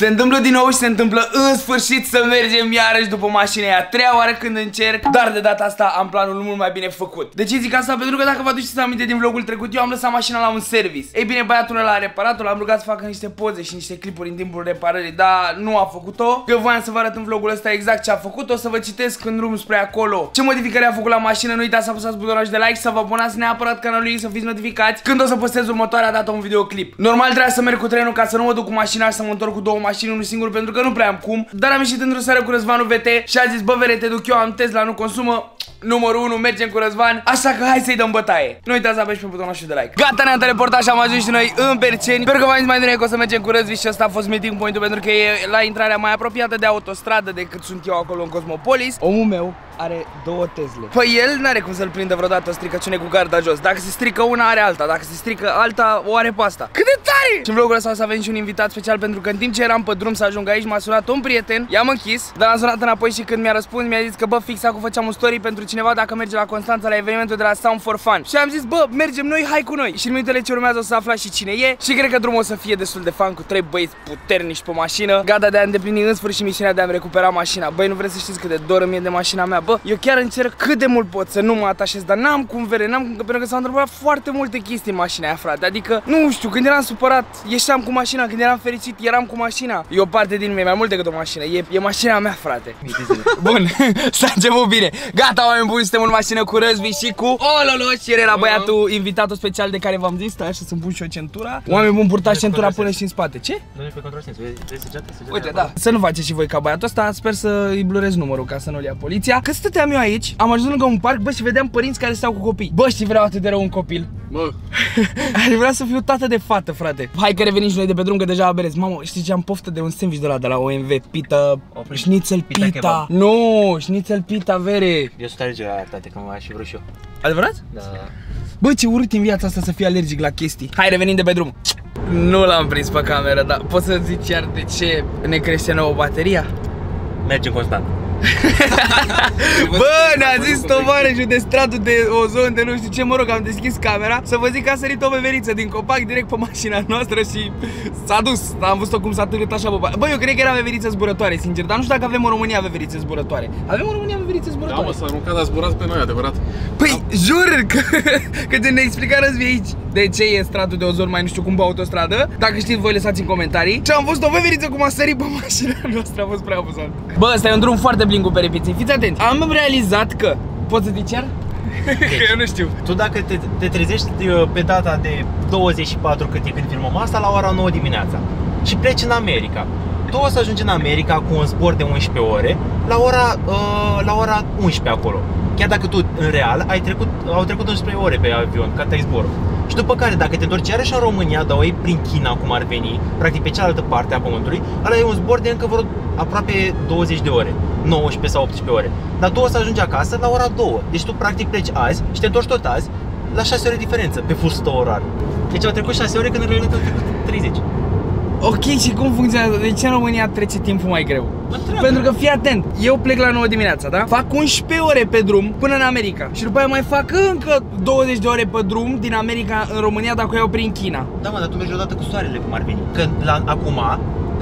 Se întâmplă din nou și se întâmplă în sfârșit să mergem iarăși după mașina aia. Treia oară când încerc, dar de data asta am planul mult mai bine făcut. De ce zic asta? Pentru că dacă vă aduceți aminte din vlogul trecut, eu am lăsat mașina la un service. Ei bine, băiatul ăla a reparat-o, l-am rugat să facă niște poze și niște clipuri în timpul reparării, dar nu a făcut-o. Că voiam să vă arăt în vlogul ăsta exact ce a făcut. O să vă citesc în drum spre acolo ce modificări a făcut la mașină. Nu uitați să apăsați butonul de like, să vă abonați neapărat canalului, să fiți notificați când o să postez următoarea dată un videoclip. Normal trebuia să merg cu trenul ca să nu mă duc cu mașina și să mă întorc cu două mașini, unul singur, pentru că nu prea am cum. Dar am ieșit într-o seară cu Răzvanu VT și a zis, bă, vere, te duc eu, am Tesla, nu consumă numărul 1, mergem cu Răzvan. Așa că hai să-i dăm bătaie. Nu uitați să apeși pe butonul și de like. Gata, ne-am teleportat și am ajuns și noi în Berceni. Sper că v-am zis mai bine că o să mergem cu Răzvi și ăsta a fost meeting point-ul Pentru că e la intrarea mai apropiată de autostradă decât sunt eu acolo în Cosmopolis. Omul meu are două Tesle. Păi el n-are cum să-l prindă vreodată o stricăciune cu garda jos. Dacă se strică una are alta, dacă se strică alta o are pe asta. Cât de tare! Și în vlogul ăsta o să avem și un invitat special Pentru că în timp ce eram pe drum să ajung aici m-a sunat un prieten I-am închis, dar am sunat înapoi și când mi-a răspuns mi-a zis că bă fix acum făceam un story pentru cineva dacă merge la Constanța la evenimentul de la Sound for Fun. Și am zis bă mergem noi, hai cu noi. Și în minutele ce urmează o să aflați și cine e. Și cred că drumul o să fie destul de fan cu trei băieți puternici pe mașină. Gata de a îndeplini în sfârșit misiunea de a-mi recupera mașina. Băi nu vreți să știți cât de dor mie de mașina mea? Bă eu chiar încerc cât de mult pot să nu mă atașez, dar n-am cum vere, n-am cum, pentru că s-au întâmplat foarte multe chestii în mașina aia, frate. Adică, nu știu, când eram supărat, ieșeam cu mașina, când eram fericit, eram cu mașina. E o parte din mine, mai mult decât o mașină, e, e mașina mea, frate. Bun, s-a început bine. Gata, oameni buni, suntem în mașină cu Răzvi și cu Ololo și era băiatul invitatul special de care v-am zis, stai așa să-mi pun și o centura. Oameni buni, purtați centura până și în spate. Ce? Nu e pe contrasens, vezi săgeata, săgeata Uite, da. Să nu faceți și voi ca băiatul ăsta, sper să îi blurez numărul ca să nu-l ia poliția. Că stăteam eu aici, am ajuns lângă un parc, bă, și vedeam părinți care stau cu copii. Bă, știi, vreau atât de rău un copil. Bă, Aș vrea să fiu tată de fată, frate. Hai că revenim și noi de pe drum, că deja aberez. Mamă, știi ce am poftă de un sandwich de la de la OMV, pita, Opri. schnitzel Pita pita. kebab. Nu, schnitzel pita, vere. Eu sunt alergic la tate, că m-aș fi vrut și eu Adevărat? Da Bă, ce urât în viața asta să fii alergic la chestii. Hai, revenim de pe drum. Nu l-am prins pe cameră, dar poți să zici iar de ce ne crește nouă bateria? Mergem constant Bă, ne-a zis tovarășul de stratul de ozon de nu știu ce, mă rog, am deschis camera. Să vă zic că a sărit o veveriță din copac direct pe mașina noastră și s-a dus. Am văzut-o cum s-a târât așa, bă Bă, eu cred că era veveriță zburătoare, sincer, dar nu știu dacă avem în România veverițe zburătoare. Avem în România veverițe da zburătoare? mă, s-a aruncat, a zburat pe noi, adevărat. Păi, jur că, că de ne explica răzvi aici de ce e stratul de ozon mai nu știu cum pe autostradă? Dacă știți voi lăsați în comentarii Și am văzut o veveriță cum a sărit pe mașina noastră, a fost prea amuzant Bă, ăsta e un drum foarte plin cu peripiții, fiți atenți. Am realizat că, poți să zici iar? că eu nu știu. Tu dacă te, te trezești uh, pe data de 24 cât e când filmăm asta la ora 9 dimineața. Și pleci în America. Tu o să ajungi în America cu un zbor de 11 ore la ora, uh, la ora 11 acolo. Chiar dacă tu, în real, ai trecut, au trecut 11 ore pe avion, ca ai zborul. Și după care, dacă te întorci iarăși în România, dar o iei prin China, cum ar veni, practic pe cealaltă parte a pământului, ăla e un zbor de încă vreo aproape 20 de ore, 19 sau 18 ore. Dar tu o să ajungi acasă la ora 2. Deci tu practic pleci azi și te întorci tot azi la 6 ore diferență pe fustul tău orar. Deci au trecut 6 ore când în realitate au trecut 30. Ok, și cum funcționează? De ce în România trece timpul mai greu? Întreabă. Pentru că fii atent, eu plec la 9 dimineața, da? Fac 11 ore pe drum până în America Și după aia mai fac încă 20 de ore pe drum din America în România dacă o iau prin China Da, mă, dar tu mergi odată cu soarele, cum ar veni. Că la, acum,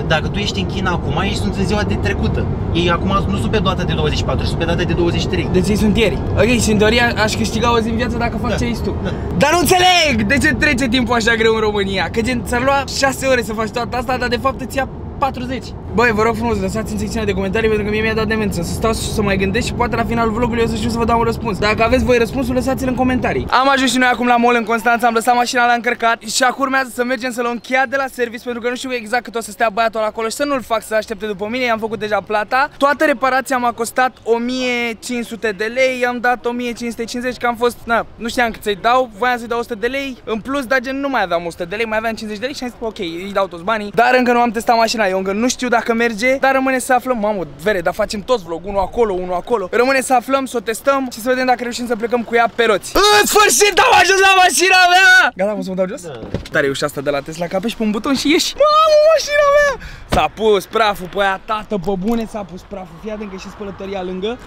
dacă tu ești în China acum, ei sunt în ziua de trecută. Ei acum nu sunt pe data de 24, sunt pe data de 23. Deci ei sunt ieri Ok, și în teoria aș câștiga o zi în viață dacă fac Da, ce ești tu da. Dar nu înțeleg de ce trece timpul așa greu în România Că gen ți-ar lua 6 ore să faci toată asta, dar de fapt îți ia 40 Băi, vă rog frumos, lăsați în secțiunea de comentarii pentru că mie mi-a dat demență. Să stau și să mai gândesc și poate la finalul vlogului eu să știu să vă dau un răspuns. Dacă aveți voi răspunsul, lăsați-l în comentarii. Am ajuns și noi acum la mall în Constanța, am lăsat mașina la încărcat Și acum urmează să mergem să luăm cheia de la service Pentru că nu știu exact cât o să stea băiatul ăla acolo Și să nu-l fac să aștepte după mine, i-am făcut deja plata. Toată reparația m-a costat 1500 de lei, i-am dat 1550 Că am fost, na, nu știam cât să-i dau Voiam să-i dau 100 de lei. În plus, dar gen nu mai aveam 100 de lei, mai aveam 50 de lei Și am zis, ok, îi dau toți banii. Dar încă nu am testat mașina, eu încă nu știu dacă merge Dar rămâne să aflăm, mamă, vere, dar facem toți vlog, unul acolo, unul acolo Rămâne să aflăm, să o testăm și să vedem dacă reușim să plecăm cu ea pe roți În sfârșit am ajuns la mașina mea! Gata, pot să mă dau jos? Da. Tare e ușa asta de la Tesla, că apeși pe un buton și ieși Mamă, mașina mea! S-a pus praful pe aia, tată, pe bune s-a pus praful Fii atent că e și spălătoria lângă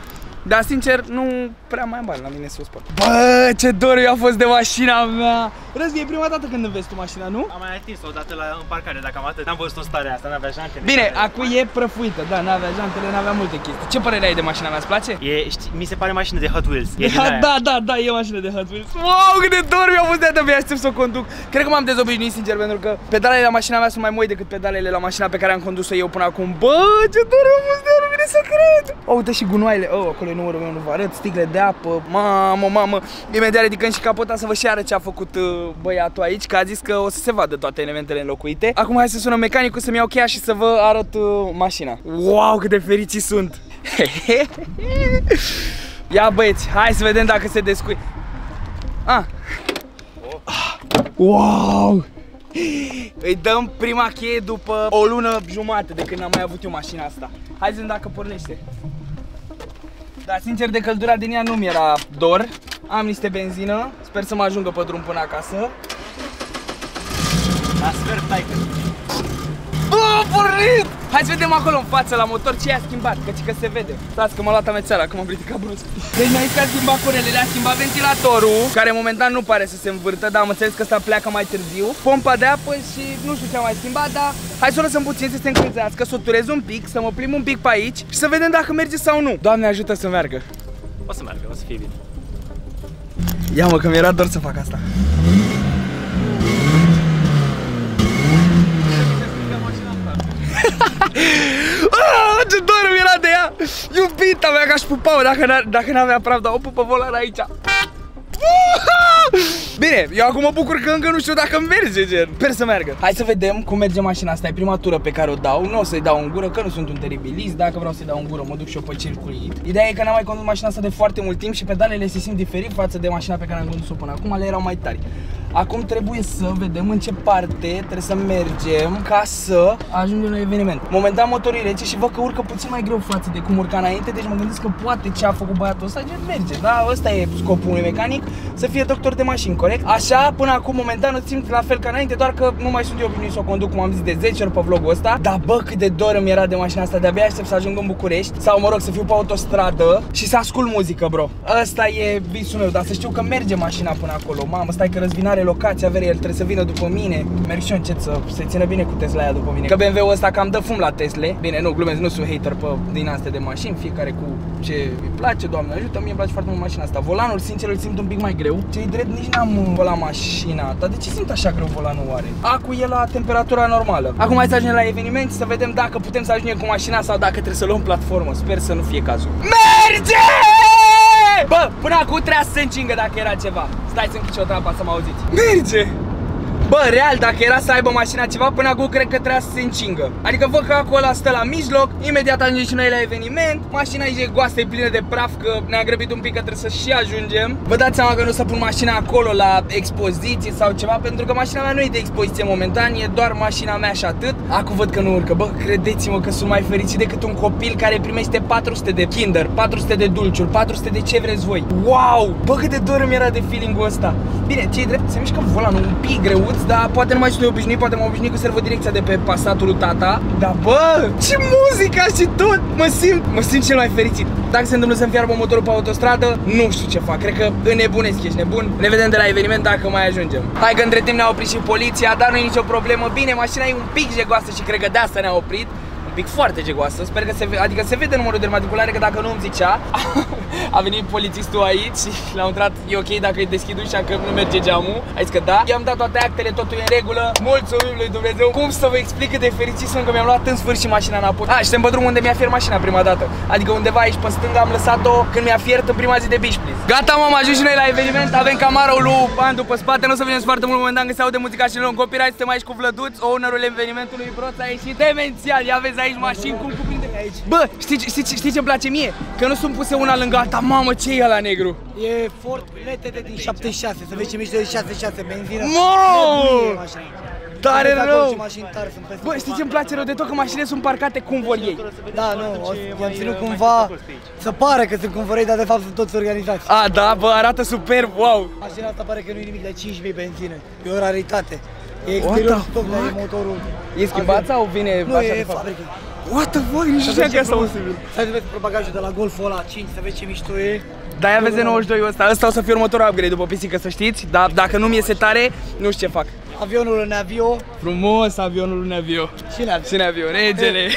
Dar sincer, nu prea mai am bani la mine să o spăl. Bă, ce dor eu a fost de mașina mea! Răzvi, e prima dată când înveți tu mașina, nu? Am mai atins o dată la în parcare, dacă am atât. N-am văzut o stare asta, n-avea jantele. Bine, acum e prăfuită, da, n-avea jantele, n-avea multe chestii. Ce părere ai de mașina mea, îți place? E, știi, mi se pare mașină de Hot Wheels. E din Da, aia. da, da, da, e mașină de Hot Wheels. Wow, cât de dor mi-a fost de atât, aștept să o conduc. Cred că m-am dezobișnuit, sincer, pentru că pedalele la mașina mea sunt mai moi decât pedalele la mașina pe care am condus-o eu până acum. Bă, ce dor mi-a fost de nu vine să cred. O, uite și gunoaile. Oh, acolo e numărul meu, nu vă arăt. Sticle de apă. Mamă, mamă. Imediat ridicăm și capota să vă și arăt ce a făcut uh, băiatul aici, că a zis că o să se vadă toate elementele înlocuite. Acum hai să sunăm mecanicul să-mi iau cheia și să vă arăt uh, mașina. Wow, cât de fericiți sunt. Ia băieți, hai să vedem dacă se descui. Ah. Wow! Îi dăm prima cheie după o lună jumate de când am mai avut eu mașina asta. Hai să vedem dacă pornește. Dar sincer de căldura din ea nu mi-era dor. Am niște benzină, sper să mă ajungă pe drum până acasă. La sfert, taică. Bă, a pornit! Hai să vedem acolo în față la motor ce a schimbat, căci că se vede. Stați că m-a luat amețeala, că m-am ridicat brusc. Deci mi-a zis că a schimbat curele, le-a schimbat ventilatorul, care momentan nu pare să se învârtă, dar am înțeles că ăsta pleacă mai târziu. Pompa de apă și nu știu ce a mai schimbat, dar hai să o lăsăm puțin să se încălzească, să o turez un pic, să mă plimb un pic pe aici și să vedem dacă merge sau nu. Doamne ajută să meargă. O să meargă, o să fie bine. Ia mă, că mi-era dor să fac asta. Ah, ce dor mi era de ea! Iubita mea, că aș pupa-o dacă, n-a- dacă n-avea praf, dar o pupă volan aici. Bine, eu acum mă bucur că încă nu știu dacă merge, gen. Sper să meargă. Hai să vedem cum merge mașina asta. E prima tură pe care o dau. Nu o să-i dau în gură, că nu sunt un teribilist. Dacă vreau să-i dau în gură, mă duc și eu pe circuit. Ideea e că n-am mai condus mașina asta de foarte mult timp și pedalele se simt diferit față de mașina pe care am condus-o până acum. Ale erau mai tari. Acum trebuie să vedem în ce parte trebuie să mergem ca să ajungem la eveniment. Momentan motorul e rece și văd că urcă puțin mai greu față de cum urca înainte, deci mă gândesc că poate ce a făcut băiatul ăsta gen merge. Da, ăsta e scopul unui mecanic, să fie doctor de mașini, corect? Așa, până acum momentan o simt la fel ca înainte, doar că nu mai sunt eu obișnuit să o conduc cum am zis de 10 ori pe vlogul ăsta. Dar bă, cât de dor îmi era de mașina asta, de-abia aștept să ajung în București sau mă rog să fiu pe autostradă și să ascult muzică, bro. Ăsta e visul meu, dar să știu că merge mașina până acolo. Mamă, stai că răzvinare locația, avere el trebuie să vină după mine. Merg și eu încet să se țină bine cu Tesla aia după mine. Că BMW-ul ăsta cam dă fum la Tesla. Bine, nu, glumesc, nu sunt hater pe din astea de mașini, fiecare cu ce îi place, Doamne ajută, mie îmi place foarte mult mașina asta. Volanul, sincer, îl simt un pic mai greu. Ce drept, nici n-am uh, volan mașina. Dar de ce simt așa greu volanul oare? Acu e la temperatura normală. Acum hai să ajungem la eveniment să vedem dacă putem să ajungem cu mașina sau dacă trebuie să luăm platformă. Sper să nu fie cazul. Merge! Bă, până acum trebuia să se încingă dacă era ceva. Stai să închid și o trapa să mă auziți. Merge! Bă, real, dacă era să aibă mașina ceva, până acum cred că trebuia să se încingă. Adică văd că acolo stă la mijloc, imediat ajungem și noi la eveniment. Mașina aici e goasă, e plină de praf, că ne-a grăbit un pic că trebuie să și ajungem. Vă dați seama că nu o să pun mașina acolo la expoziție sau ceva, pentru că mașina mea nu e de expoziție momentan, e doar mașina mea și atât. Acum văd că nu urcă. Bă, credeți-mă că sunt mai fericit decât un copil care primește 400 de Kinder, 400 de dulciuri, 400 de ce vreți voi. Wow! Bă, cât de dor mi era de feeling-ul ăsta. Bine, ce drept, se mișcă volanul un pic greuț, dar poate nu mai sunt eu obișnuit, poate m-am obișnuit cu servodirecția de pe pasatul lui tata. Dar bă, ce muzica și tot! Mă simt, mă simt cel mai fericit. Dacă se întâmplă să-mi fiarbă motorul pe autostradă, nu știu ce fac. Cred că înnebunesc, ești nebun. Ne vedem de la eveniment dacă mai ajungem. Hai că între timp ne-a oprit și poliția, dar nu e nicio problemă. Bine, mașina e un pic jegoasă și cred că de asta ne-a oprit un pic foarte jegoasă, sper că se vede, adică se vede numărul de matriculare, că dacă nu îmi zicea A venit polițistul aici și l-a întrebat, e ok dacă îi deschid ușa că nu merge geamul. A zis că da, i-am dat toate actele, totul e în regulă. Mulțumim lui Dumnezeu. Cum să vă explic cât de fericit sunt că mi-am luat în sfârșit mașina înapoi? A, și suntem pe drum unde mi-a fiert mașina prima dată. Adică undeva aici pe stânga am lăsat-o când mi-a fiert în prima zi de Beach Please. Gata, m-am ajuns și noi la eveniment, avem camarul lui Pandu pe spate, nu o să venim foarte mult momentan că se aude muzica și nu luăm copyright, suntem aici cu Vlăduț, ownerul evenimentului. Broț a ieșit. Demențial, ia vezi aici mașini, cum cuprinde aici. Bă, știi, știi, știi, știi ce-mi place mie? Că nu sunt puse una lângă alta, mamă, ce e la negru? E Ford LTD din 76, să vezi ce mișto de 66, benzină. Mamă! Nebunie e mașina. Tare Vezi acolo rău! Ce mașini tare sunt peste. Bă, știi ce-mi place rău de tot? Că mașinile sunt parcate cum vor ei. Da, nu, o, i-am ținut cumva să pare că sunt cumpărăi, dar de fapt sunt toți organizați. A, da, bă, arată superb, wow! Mașina asta pare că nu e nimic de 5.000 benzină, e o raritate. E exterior stock, dar e motorul. E schimbat sau vine Nu, așa e de fapt? fabrică. What the fuck? Nici nu știam că e asta posibil. Stai să vezi pe bagajul de la Golful ăla 5, să vezi ce mișto e. Da, ia vezi 92 ăsta. Ăsta o să fie următorul upgrade după pisică, să știți. Dar dacă nu mi iese tare, nu știu ce fac. Avionul în avio Frumos avionul în avion. și în avio. Și în avion, regele.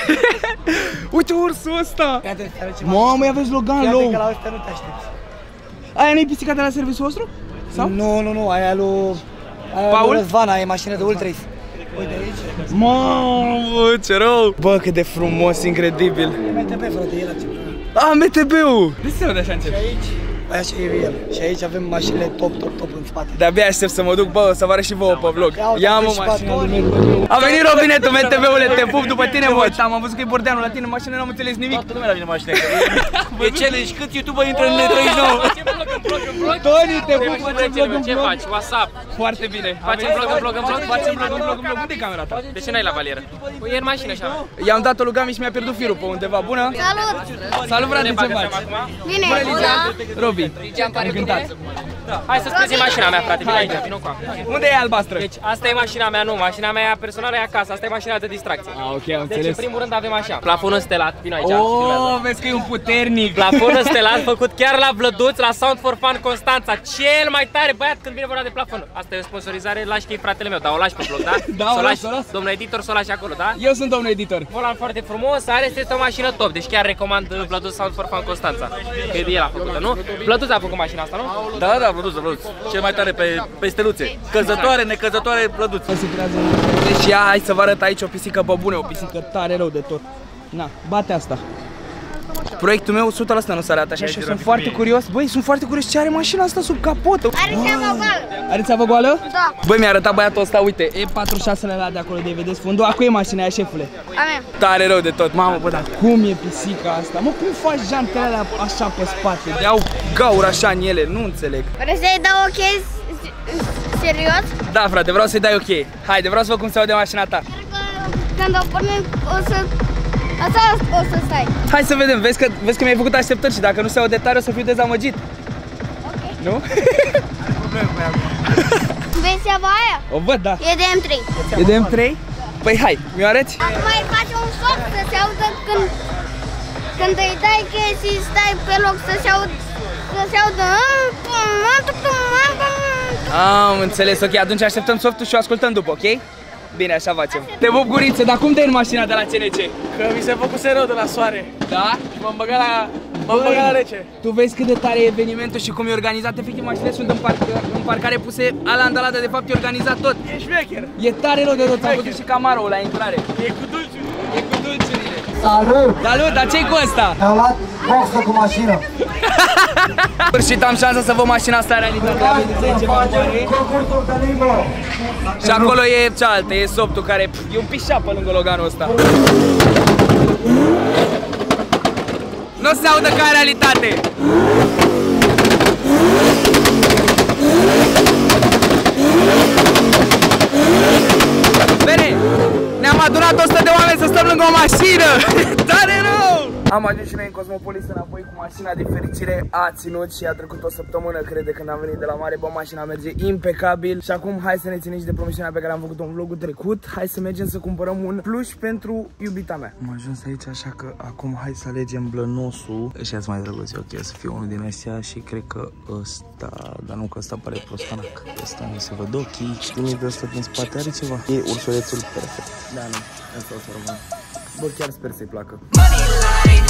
Uite ursul ăsta. Fii atent, are ceva. Mamă, ia vezi Logan Fii atent că low. la ăsta nu te aștepți. Aia nu-i pisica de la serviciul vostru? Sau? Nu, nu, nu, aia lui... Aia Paul? lui Răzvana, e mașină de Ultrace. Uite aici. Mamă, ce rău. Bă, cât de frumos, incredibil. MTB, frate, el a ce Ah, MTB-ul. De ce se de așa încep? Aici, așa e el. Și aici avem mașinile top, top, top în spate. De-abia aștept să mă duc, bă, să vă arăt și vouă pe vlog. Ia uite, Ia mă avem și mașina lui batoane. A venit robinetul, MTV-ule, te pup după tine, bă. Am văzut că e bordeanul la tine, în mașină n-am înțeles nimic. Toată lumea la mine mașină. E challenge, cât YouTuber intră în 39? Facem vlog în vlog în vlog? Tony, te pup, Ce facem vlog în ce vlog. faci? WhatsApp. Foarte bine. Facem vlog în vlog în vlog? Facem vlog în vlog în vlog. Unde e camera ta? De ce n-ai la valieră? Păi e în mașină așa. I-am dat-o lui Gami și mi-a pierdut firul pe undeva. Bună? Salut! Salut, frate, ce Bagă faci? seama acum? Bine, Ligia, bună! Robi, încântat. Hai să-ți prezint mașina mea, frate. Vino aici, vino cu Unde e albastră? Deci asta e mașina mea, nu, mașina mea personală e acasă, asta e mașina de distracție. Ah, ok, am Deci în înțeles. primul rând avem așa, plafonul stelat, vino aici, filmează. Oh, vezi că e un puternic. Plafonul stelat făcut chiar la Vlăduț, la Sound for Fun Constanța. Cel mai tare băiat când vine vorba de plafon. Asta e o sponsorizare, lași că e fratele meu, dar o lași pe blog, da? Da, o Să las, lași, o las. Domnul editor, să o lași acolo, da? Eu sunt domnul editor. Volan foarte frumos, are este o mașină top, deci chiar recomand Vlăduț Sound for Fun Constanța. Că el a făcut nu? Vlăduț a făcut mașina asta, nu? Da, da, produs, produs. Cel mai tare pe, pe steluțe. Căzătoare, necăzătoare, produs. Deci ia, hai să vă arăt aici o pisică pe bune, o pisică tare rău de tot. Na, bate asta. Proiectul meu 100% nu se arată așa și eu sunt foarte curios. Băi, sunt foarte curios ce are mașina asta sub capotă. Are seama goală! Are țeavă goală? Da. Băi, mi-a arătat băiatul ăsta, uite, E46-le la de acolo de vedeți fundul. Acu e mașina aia, șefule. Avem. Tare rău de tot. Mamă, bă, dar cum e pisica asta? Mă, cum faci jantele alea așa pe spate? De au gaură așa în ele, nu înțeleg. Vreți să-i dau ok serios? Da, frate, vreau să-i dai ok. Haide, vreau să văd cum se aude mașina ta. Cred că când o pornim o să... Așa o să stai. Hai să vedem, vezi că, vezi că mi-ai făcut așteptări și dacă nu se aude tare o să fiu dezamăgit. Ok. Nu? Vezi seama aia? O văd, da. E de M3. E de M3? Păi hai, mi-o arăți? Acum îi faci un foc să se audă când... Când îi dai chestii, stai pe loc să se audă... Să se audă... Am înțeles, ok, atunci așteptăm softul și o ascultăm după, ok? Bine, așa facem. Te pup guriță, dar cum te în mașina de la CNC? Că mi se făcuse rău de la soare. Da? M-am băgat la... M-am băgat la rece. Tu vezi cât de tare e evenimentul și cum e organizat. Efectiv, mașinile sunt în, parc, în parcare puse ala în de fapt e organizat tot. E șmecher. E tare rău de tot, am văzut și Camaro la intrare. E cu dulciuri. E cu dulciurile. Salut! Salut, dar ce-i cu ăsta? Mi-am luat boxă cu mașină. În sfârșit am șansa să văd mașina asta în realitate. Am venit să iei ceva mare. concursul de limbo. Și acolo e cealaltă, e soptul care pf, e un pișa pe lângă Loganul ăsta. Nu se audă ca în realitate. Bine, ne-am adunat 100 de oameni să stăm lângă o mașină. Tare rău! Am ajuns și noi în Cosmopolis înapoi cu mașina de fericire a ținut și a trecut o săptămână, cred, de când am venit de la mare, bă, mașina merge impecabil și acum hai să ne ținem și de promisiunea pe care am făcut-o în vlogul trecut, hai să mergem să cumpărăm un pluș pentru iubita mea. Am ajuns aici, așa că acum hai să alegem blănosul. Ăștia mai drăguț, ok, să fie unul din astea și cred că ăsta, dar nu că ăsta pare prostanac. Ăsta nu se văd ochii, știi de ăsta din spate are ceva. E ursulețul perfect. Da, nu, asta o să rămân. Bă, chiar sper să-i placă. Money line,